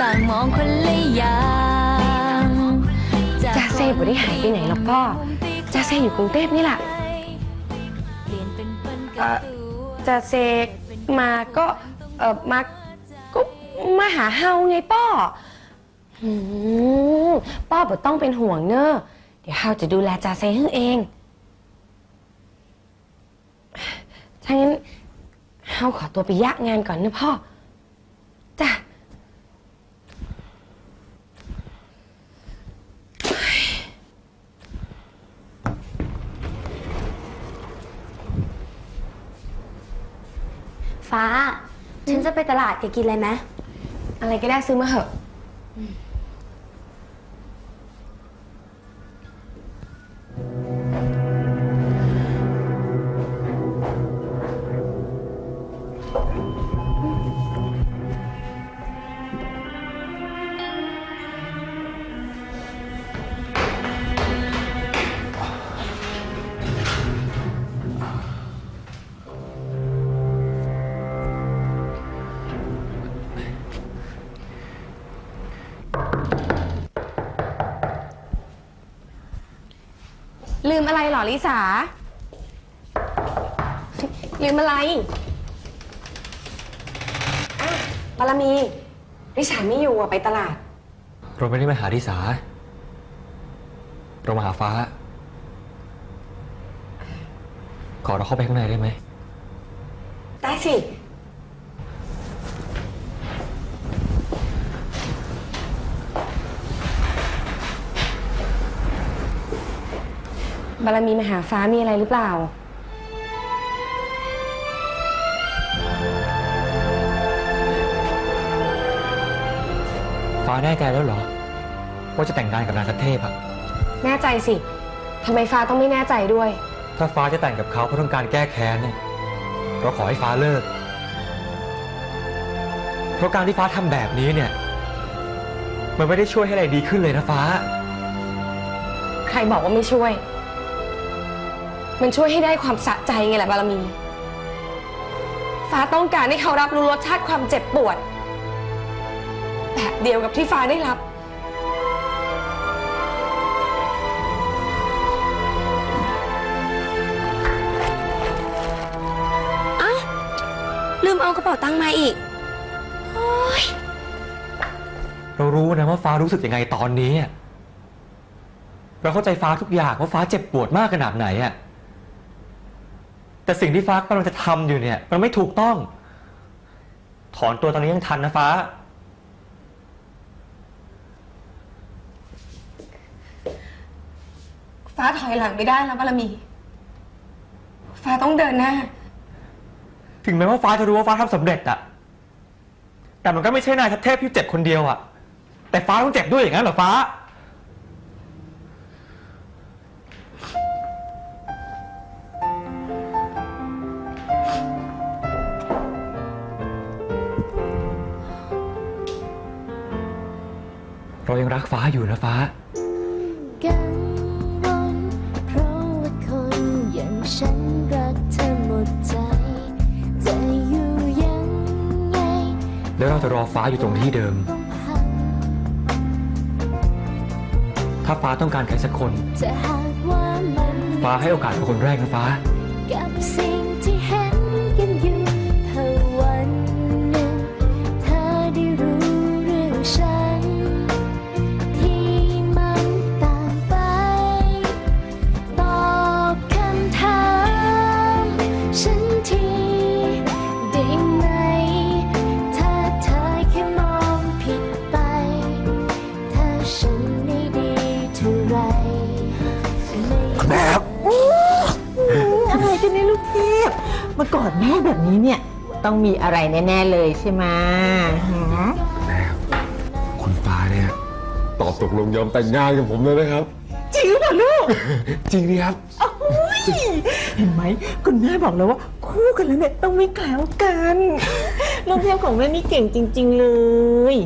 ต่างมองคนละอย่างจ่าเซบ่ได้หายไปไหนหรอกพ่อจ่าเซอยู่กรุงเทพนี่แหละเปลี่ยนเป็นเปิ้นเอ่กับอตูจ่าเซมาก็เออมาก็มาหาเฮาไงป้อหืมป้อบ่ต้องเป็นห่วงเนอะเดี๋ยวเฮาจะดูแลจ่าเซให้เองถ้างั้นเฮาขอตัวไปยะงานก่อนนะพ่อจ้ะ ฟ้า ฉันจะไปตลาดแกกินอะไรไหมอะไรก็ได้ซื้อมาเหอะ รเหรอลิสาลืมอะไรอะบารมี ลิสาไม่อยู่อะไปตลาด เราไม่ได้มาหาทิสา เรามาหาฟ้า ขอเราเข้าไปข้างในได้ไหม ได้สิ บารมีมาหาฟ้ามีอะไรหรือเปล่า ฟ้าแน่ใจแล้วเหรอ ว่าจะแต่งงานกับนายทัศเทพอะแน่ใจสิทำไมฟ้าต้องไม่แน่ใจด้วย ถ้าฟ้าจะแต่งกับเขาเพราะต้องการแก้แค้นเนี่ยเราขอให้ฟ้าเลิก เพราะการที่ฟ้าทำแบบนี้เนี่ย มันไม่ได้ช่วยให้อะไรดีขึ้นเลยนะฟ้า ใครบอกว่าไม่ช่วย มันช่วยให้ได้ความสะใจไงแหละบารมี ฟ้าต้องการให้เขารับรู้รสชาติความเจ็บปวด แบบเดียวกับที่ฟ้าได้รับลืมเอากระเป๋าตังค์มาอีกเรารู้นะว่าฟ้ารู้สึกยังไงตอนนี้อะเราเข้าใจฟ้าทุกอย่างว่าฟ้าเจ็บปวดมากขนาดไหนอะ แต่สิ่งที่ฟ้ากำลังจะทำอยู่เนี่ย มันไม่ถูกต้อง ถอนตัวตอนนี้ยังทันนะฟ้า ฟ้าถอยหลังไม่ได้แล้วบารมี ฟ้าต้องเดินหน้า ถึงแม้ว่าฟ้าจะรู้ว่าฟ้าทำสำเร็จอะแต่มันก็ไม่ใช่นายทัศเทพที่เจ็บคนเดียวอะแต่ฟ้าต้องเจ็บด้วยอย่างนั้นเหรอฟ้า เรายังรักฟ้าอยู่นะฟ้า กังวลเพราะว่าคนอย่างฉันรักเธอหมดใจจะอยู่ยังไงแล้วเราจะรอฟ้าอยู่ตรงที่เดิม ต้องพังถ้าฟ้าต้องการใครสักคน จะหากว่ามัน ฟ้าให้โอกาสเป็นคนแรกนะฟ้า มากอดแม่แบบนี้เนี่ย ต้องมีอะไรแน่ ๆ เลยใช่ไหมหืมแม่คุณฟ้าเนี่ยตอบตกลงยอมแต่งงานกับผมเลยนะครับ จริงหรือเปล่าลูก จริงดีครับโอ้ยเห็นไหมคุณแม่บอกแล้วว่าคู่กันแล้วเนี่ยต้องไม่แคล้วกันลูกเทพของแม่นี่เก่งจริง ๆ เลย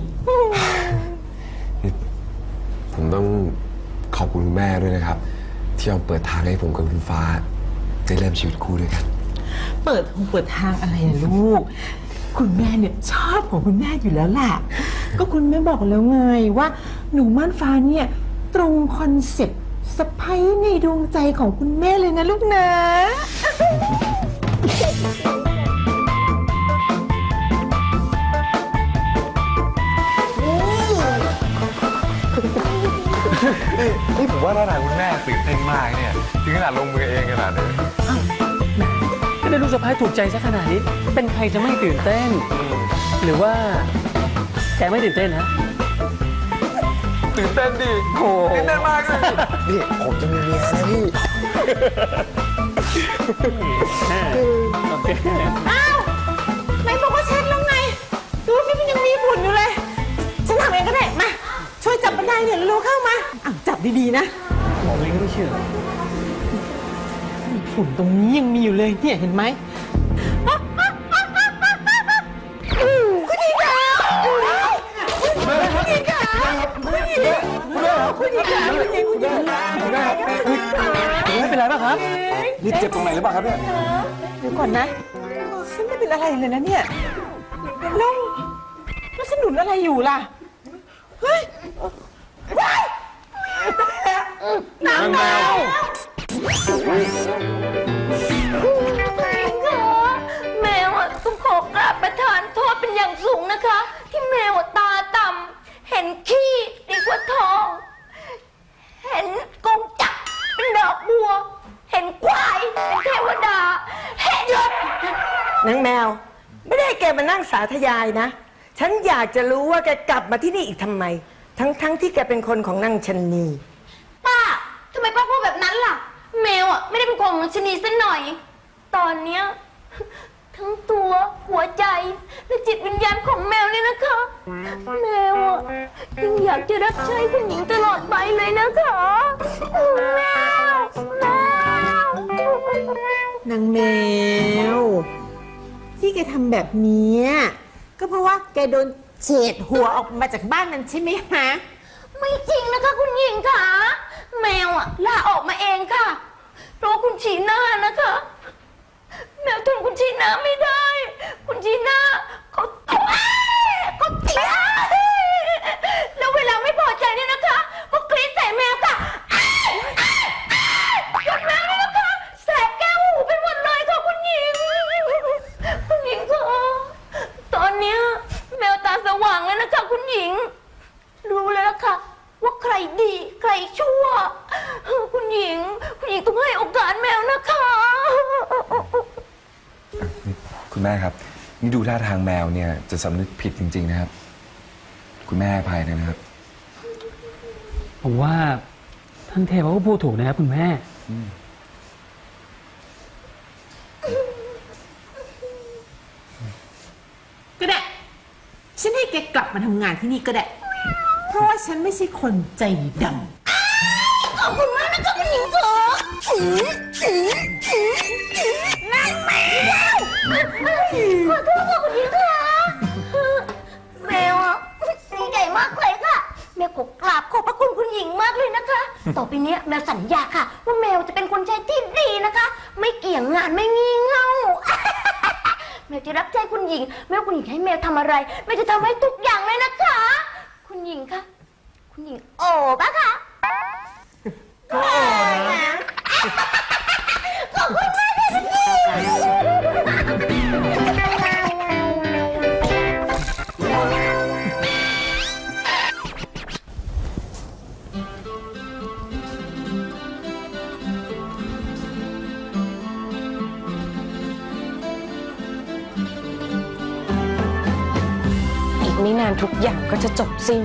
ผมต้องขอบคุณคุณแม่ด้วยนะครับ ที่ยอมเปิดทางให้ผมกับคุณฟ้า ได้เริ่มชีวิตคู่ด้วยกัน เปิดทางเปิดทางอะไรอะลูก คุณแม่เนี่ยชอบของคุณแม่อยู่แล้วล่ะก็คุณแม่บอกแล้วไงว่าหนูม่านฟ้าเนี่ยตรง concept สะใภ้ในดวงใจของคุณแม่เลยนะลูกนะ นี่นี่ผมว่าท่าทางคุณแม่ตื่นเต้นมากเนี่ย ถึงขนาดลงมือเองขนาดนี้ก็ ได้ลูกสะพ้ายถูกใจซะขนาดนี้ เป็นใครจะไม่ตื่นเต้น หรือว่าแกไม่ตื่นเต้นนะตื่นเต้นดิโอ้ตื่นเต้นมากเลยนี่ผมจะมีเมียนะพี่โอเคไหนบอกว่าเช็ดแล้วไง ดูสิมันยังมีฝุ่นอยู่เลย ฉันทำเองก็ได้มาช่วยจับบันไดเนี่ยเร็วๆเข้ามาอะจับดีๆนะบอกเลยก็ไม่เชื่อ ฝุ่นตรงนี้ยังมีอยู่เลยเนี่ยเห็นไหมคุณหญิงคะคุณหญิงคะคุณหญิงคุณหญิงคะคุณหญิงคุณหญิงคะไม่เป็นไรป่ะครับ นี่เจ็บตรงไหนหรือเปล่าครับเนี่ย เดี๋ยวก่อนนะ ฉันไม่เป็นอะไรเลยนะเนี่ยแล้วแล้วฉันหนุนอะไรอยู่ล่ะ เฮ้ยว้ายน้ำแมว แมวอะต้องขอกราบประทานโทษเป็นอย่างสูงนะคะ ที่แมวอะตาต่ำเห็นขี้ดีกว่าทอง เห็นกงจักรเป็นดอกบัว เห็นควายเป็นเทวดา เห็นรถนางแมว ไม่ได้แกมานั่งสาธยายนะ ฉันอยากจะรู้ว่าแกกลับมาที่นี่อีกทำไม ทั้งๆทที่แกเป็นคนของนางชนนี ป้าทำไมป้าพูดแบบนั้นล่ะ แมวอะไม่ได้เป็นของชะนีสักหน่อย ตอนเนี้ยทั้งตัวหัวใจและจิตวิญญาณของแมวเนี่ยนะคะ แมวอะยังอยากจะรับใช้คุณหญิงตลอดไปเลยนะคะแมวแมวนางแมว ที่แกทำแบบเนี้ยก็เพราะว่าแกโดนเฉดหัวออกมาจากบ้านนั้นใช่ไหมฮะไม่จริงนะคะคุณหญิงค่ะ แมวอะลาออกมาเองค่ะ เพราะคุณชีน่านะคะ แมวทนคุณชีน่าไม่ได้ คุณชีน่า คุณแม่ครับ นี่ดูท่าทางแมวเนี่ยจะสำนึกผิดจริง ๆ นะครับ คุณแม่อภัยเลยนะครับ ผมว่าท่านเทพเขาก็พูดถูกนะครับคุณแม่ ก็ได้ ฉันให้แกกลับมาทำงานที่นี่ก็ได้ เพราะว่าฉันไม่ใช่คนใจดำขอบคุณมากนะคะคุณหญิงค่ะนั่นแมว ขอโทษค่ะคุณหญิงค่ะแมวอะดีใจมากเลยค่ะ แมวขอกราบขอบพระคุณคุณหญิงมากเลยนะคะ ต่อไปเนี้ยแมวสัญญาค่ะ ว่าแมวจะเป็นคนใช้ที่ดีนะคะ ไม่เกี่ยงงานไม่งี่เง่าแมวจะรับใช้คุณหญิงไม่ว่าคุณหญิงให้แมวทำอะไรแมวจะทำให้ทุกอย่างเลยนะคะ คุณหญิงคะคุณหญิงโอ้ปะคะอีก ไม่นานทุกอย่างก็จะจบสิ้น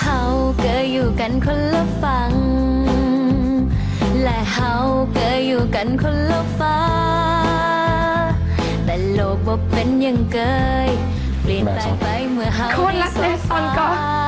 เฮาเกิดอยู่กันคนละฝั่ง และเฮาเกิดอยู่กันคนละฟ้า แต่โลกบ่เป็นอยังเกย เปลี่ยนแปลงไปเมื่อเฮาคนรักแม่ตอนก่อนได้สบ